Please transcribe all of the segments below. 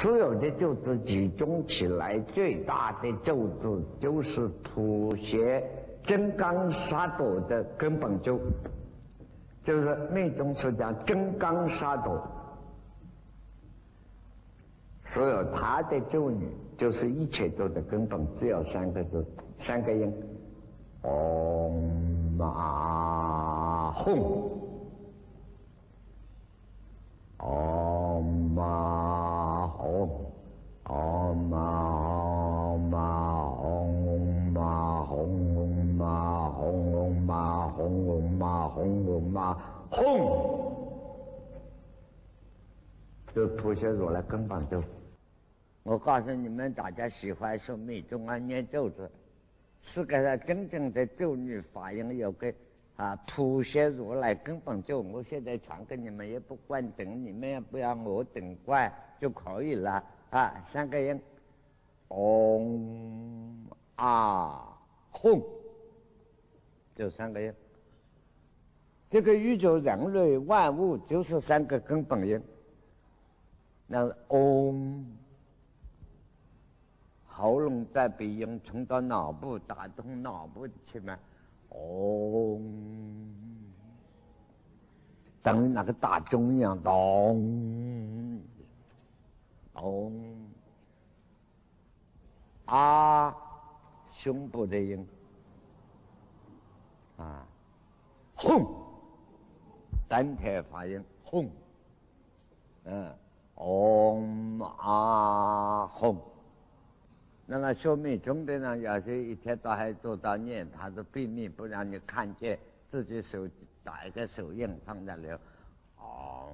所有的咒子集中起来，最大的咒子就是普贤真刚杀斗的根本咒，就是密宗所讲真刚杀斗。所有他的咒语，就是一切咒的根本，只有三个字，三个音：嗡嘛吽，嗡嘛嘛吽嘛吽嘛吽，就普贤如来根本咒。我告诉你们，大家喜欢说密宗啊念咒子，世界上真正的咒语发音有个啊普贤如来根本咒，我现在传给你们，也不管等，你们也不要我等怪就可以了啊。三个音，嗡啊轰，就三个音。这个宇宙人类万物就是三个根本音，那嗡。喉咙带鼻音冲到脑部，打通脑部的气脉，嗡，等于那个大钟一样，咚，咚，啊，胸部的音，啊，轰，丹田发音，轰，嗯，嗡啊轰。那么说明中的人要是一天到晚做到念，他是秘密不让你看见，自己手打一个手印放在里，啊啊，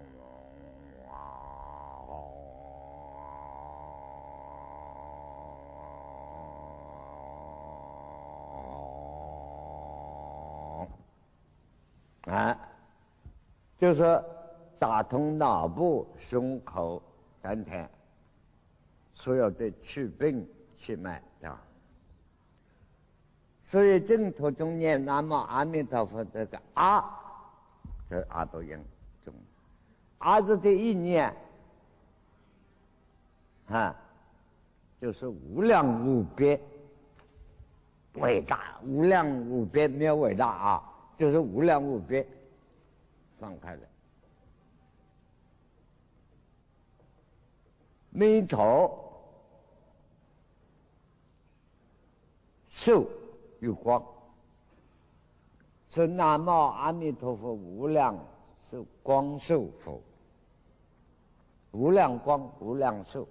就是打通脑部、胸口、丹田，所有的祛病。气脉啊？所以净土中念南无阿弥陀佛这个阿，这阿多音中，阿字的意念啊，就是无量无边伟大，无量无边没有伟大啊，就是无量无边放开了，弥陀。寿有光，是南无阿弥陀佛无量寿光寿佛，无量光无量寿。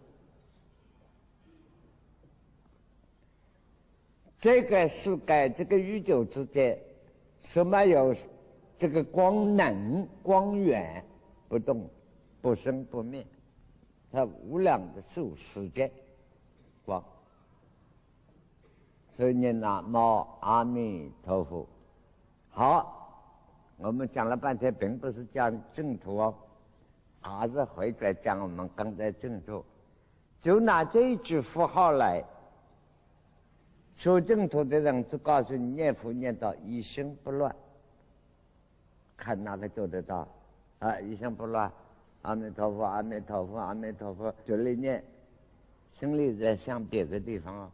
这个世界，这个宇宙之间，什么有这个光能、光源不动、不生不灭，它无量的寿时间光。所以念南无阿弥陀佛。好，我们讲了半天，并不是讲净土哦，还是回来讲我们刚才净土。就拿这一句符号来，说净土的人只告诉你念佛念到一心不乱，看哪个做得到啊？一心不乱，阿弥陀佛，阿弥陀佛，阿弥陀佛，嘴里念，心里在想别的地方。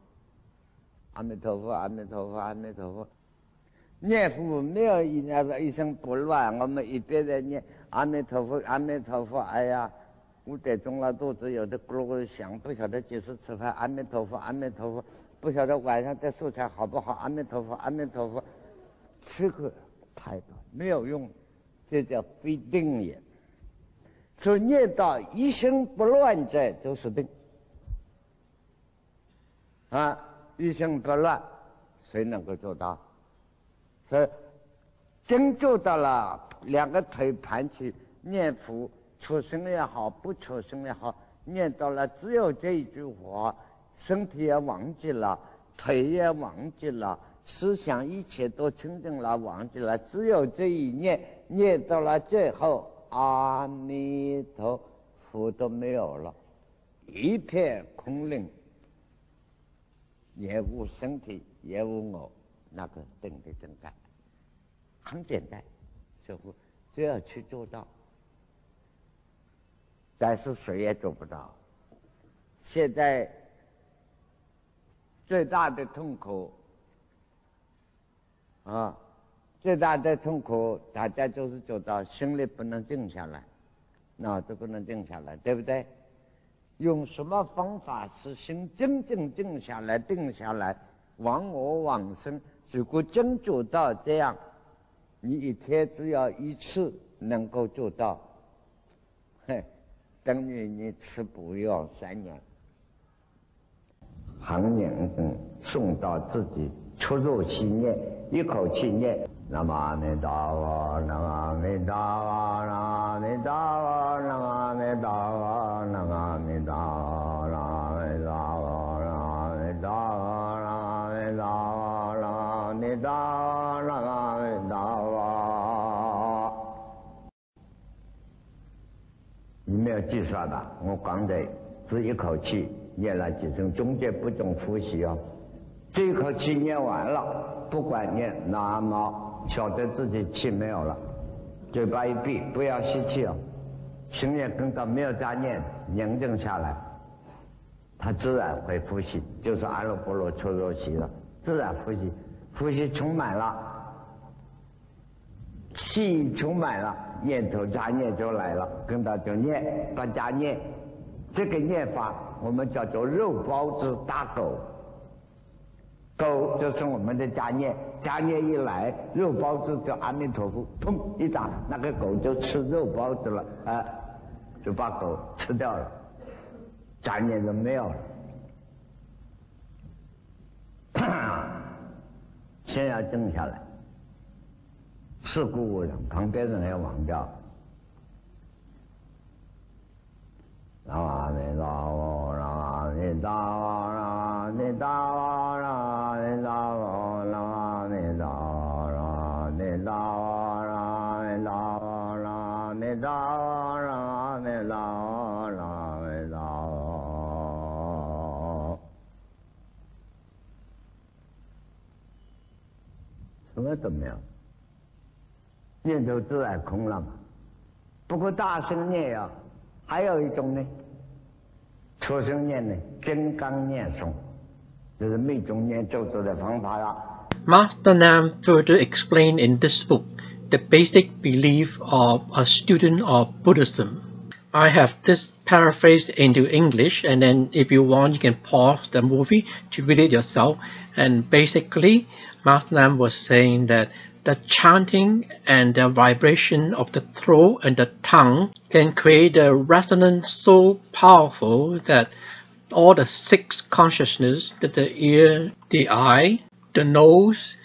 阿弥陀佛，阿弥陀佛，阿弥陀佛。念佛没有一那个一心不乱，我们一边在念阿弥陀佛，阿弥陀佛。哎呀，五点钟了，肚子有的咕噜咕噜响，不晓得几时吃饭。阿弥陀佛，阿弥陀佛，不晓得晚上的素菜好不好。阿弥陀佛，阿弥陀佛，吃个太多没有用，这叫非定也。所念到一声不乱者，就是定啊。一心不乱，谁能够做到？所以真做到了，两个腿盘起念佛，出声也好，不出声也好，念到了只有这一句话，身体也忘记了，腿也忘记了，思想一切都清净了，忘记了，只有这一念，念到了最后，阿弥陀佛都没有了，一片空灵。也无身体，也无我，那个定的真干，很简单，师傅只要去做到，但是谁也做不到，现在最大的痛苦啊，最大的痛苦，大家就是做到心里不能静下来，脑子不能静下来，对不对？用什么方法使心真正静下来、定下来？忘我往生，如果真做到这样，你一天只要一次能够做到，嘿，等于你吃补药三年。行念中送到自己出入心念，一口气念：南无阿弥陀佛，南无阿弥陀佛，南无阿弥陀佛，南无阿弥陀佛，南无阿弥陀佛，南无阿弥陀佛，南无阿弥陀佛，南无阿弥陀佛，南无阿弥陀佛，南无阿弥陀佛。你没有计算吧？我刚才只一口气。念了几声，中间不准呼吸哦。这一口气念完了，不管念那么，晓得自己气没有了，嘴巴一闭，不要吸气哦。心念跟着没有杂念，宁静下来，他自然会呼吸，就是阿耨波罗出入息了，自然呼吸，呼吸充满了，气充满了，念头杂念就来了，跟着就念，把杂念，这个念法。我们叫做肉包子打狗，狗就是我们的家业，家业一来，肉包子叫阿弥陀佛，砰一打，那个狗就吃肉包子了，啊，就把狗吃掉了，家业就没有了。先要静下来，事故无人，旁边人要忘掉。阿弥陀佛，阿弥陀佛，弥陀佛，阿弥陀佛，阿弥陀佛，阿弥陀佛，阿弥陀佛，阿弥陀佛，阿弥陀佛，阿弥陀佛。什么都没有，念头自然空了嘛。不过大声念呀。还有一种呢，出生念呢，真刚念诵，Master Nam further explained in this book the basic belief of a student of Buddhism. I have this paraphrased into English, and then if you want, you can pause the movie to read it yourself. And basically, Master Nam was saying that the chanting and the vibration of the throat and the tongue can create a resonance so powerful that all the six consciousness that the ear, the eye, the nose,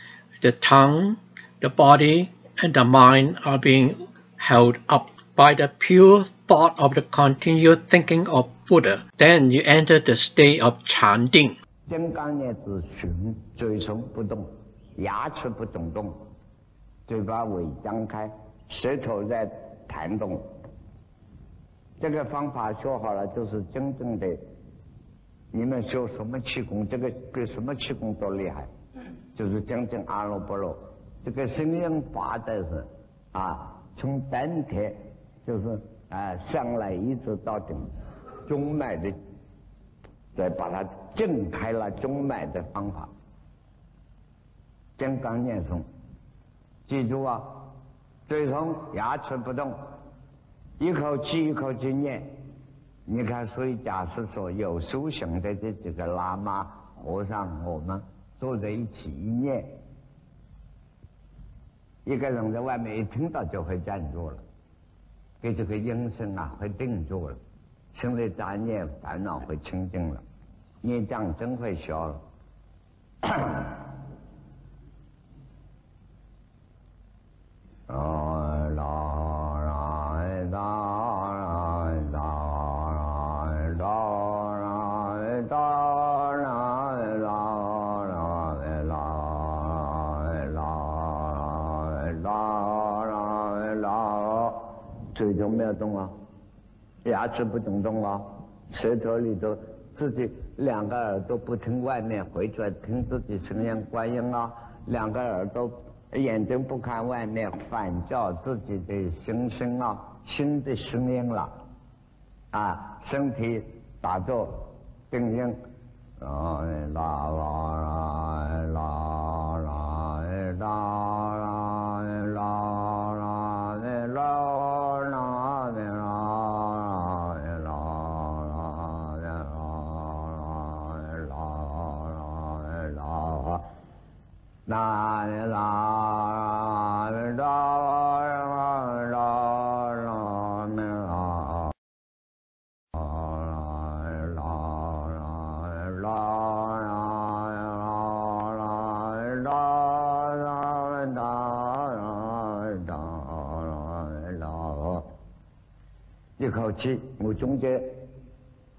the tongue, the body, and the mind are being held up by the pure thought of the continual thinking of Buddha. Then you enter the state of chanting. 嘴巴尾张开，舌头在弹动。这个方法学好了，就是真正的。 你们学什么气功？这个比什么气功都厉害。就是讲讲阿耨波罗，这个声音发的是啊，从丹田就是啊上来一直到顶中脉的，再把它震开了中脉的方法。金刚念诵。记住啊，嘴从牙齿不动，一口气一口气念。你看，所以假设说有修行的这几个喇嘛和尚，我们坐在一起一念，一个人在外面一听到就会站住了，给这个音声啊会定住了，心里杂念烦恼会清净了，念障真会消了。嘴都没有动啊，牙齿不动动啊，舌头里头自己两个耳朵不听外面，回去听自己声音观音啊，两个耳朵。眼睛不看外面，反照自己的心声啊，心的声音了，啊，身体打坐，定音，啦啦啦啦啦啦。口气，我中间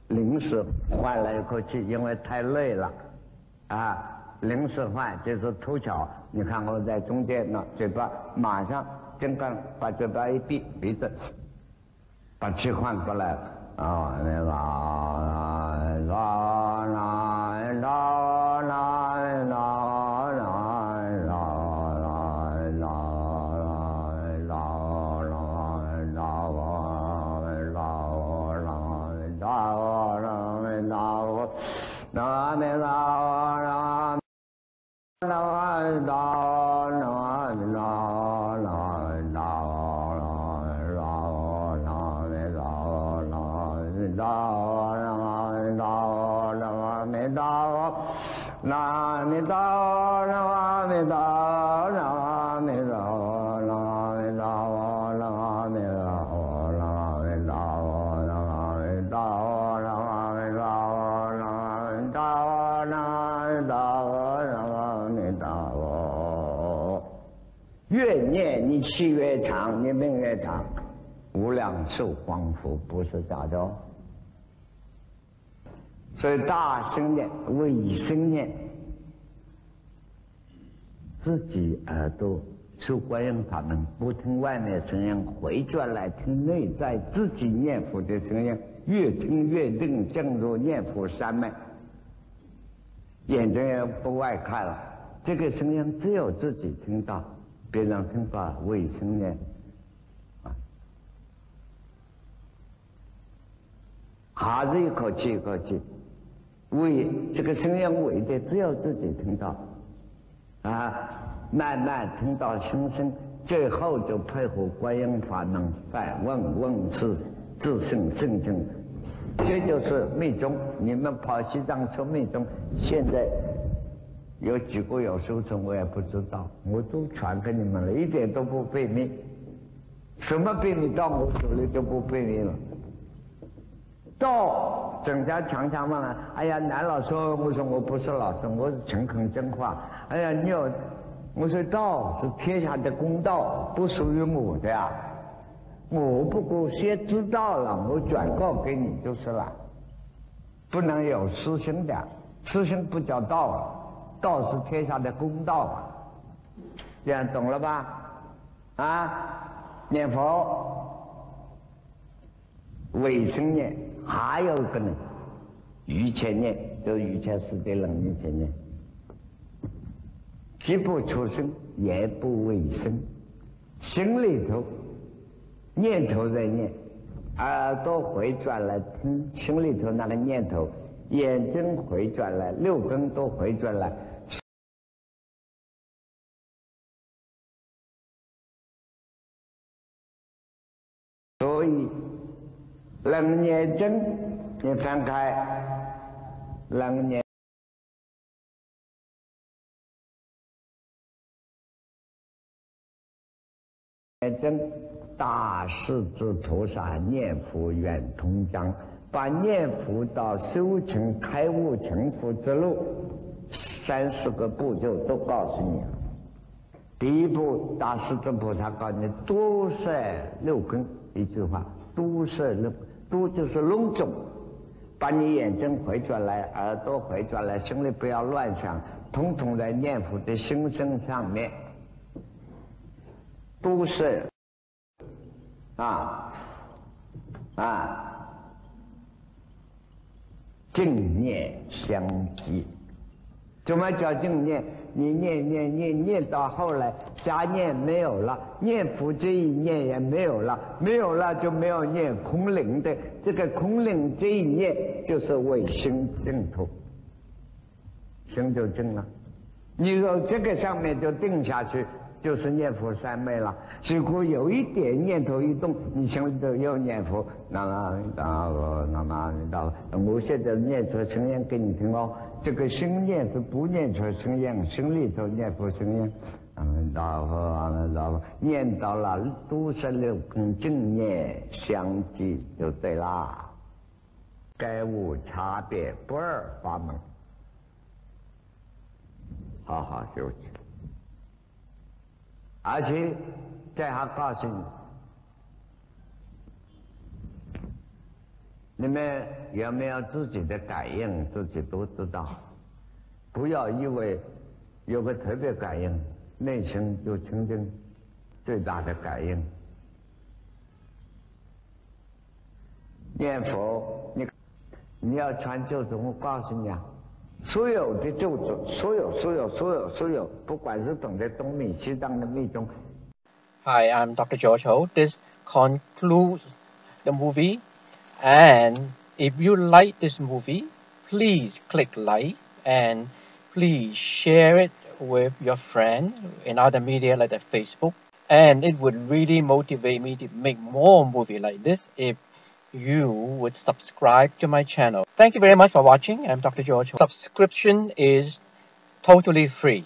临时换了一口气，因为太累了，啊，临时换就是偷巧。你看我在中间呢嘴巴马上刚刚把嘴巴一闭，鼻子，把气换过来了。啊，那个啊，南无大罗阿弥陀罗阿弥陀罗阿弥陀罗阿弥陀罗阿弥陀罗阿弥陀罗阿弥陀罗阿弥陀罗阿弥陀罗。越念你气越长，你命越长，无量寿光福不是假的。所以大声念、尾声念，自己耳朵受观音法门，不听外面声音，回转来听内在自己念佛的声音，越听越定，进入念佛山脉，眼睛也不外看了。这个声音只有自己听到，别人听不到。尾声念，啊，还是一口气一口气。为这个声音为的，只有自己听到，啊，慢慢听到心声，最后就配合观音法门，反问问自自性正正，这就是密宗。你们跑西藏出密宗，现在有几个有收成，我也不知道，我都传给你们了，一点都不费力，什么病你到我手里就不费力了。道整天常常问了，哎呀，男老师，我说我不是老师，我是诚恳真话。哎呀，你要，我说道是天下的公道，不属于我的呀。我不过先知道了，我转告给你就是了。不能有私心的，私心不叫道，道是天下的公道啊。这样懂了吧？啊，念佛，尾声念。还有一个呢，于前念，就是于前世的能力前念，既不出声，也不为声，心里头念头在念，耳朵回转来听，心里头那个念头，眼睛回转来，六根都回转来，所以。楞严经，你翻开。楞严经，大势至菩萨念佛远通江，把念佛到修成开悟成佛之路，三四个步骤都告诉你了。第一步，大势至菩萨告诉你：多摄六根，一句话，都是那。都就是隆重，把你眼睛回转来，耳朵回转来，心里不要乱想，统统在念佛的心声上面，都是啊啊，正念相继，什么叫正念？你念念念念到后来，杂念没有了，念佛这一念也没有了，没有了就没有念空灵的。这个空灵这一念就是为心净土，心就静了。你说这个上面就定下去。就是念佛三昧了。如果有一点念头一动，你心里头又念佛，那那那那那那，我现在念出声音给你听哦。这个心念是不念出声音，心里头念佛声音。嗯，然后然后念到了都是六根正念相继就对啦。该无差别，不二法门。好好修去。而且，再还告诉你，你们有没有自己的感应，自己都知道。不要以为有个特别感应，内心就清净，最大的感应。念佛，你你要传咒诅，我告诉你啊。所有的咒诅，所有、所有、所有、所有，不管是懂得东密西藏的密宗。Hi, I'm Dr. George Ho. This concludes the movie. And if you like this movie, please click like and please share it with your friend in other media like the Facebook. And it would really motivate me to make more movie like this if you would subscribe to my channel. Thank you very much for watching. I'm Dr. George. Subscription is totally free.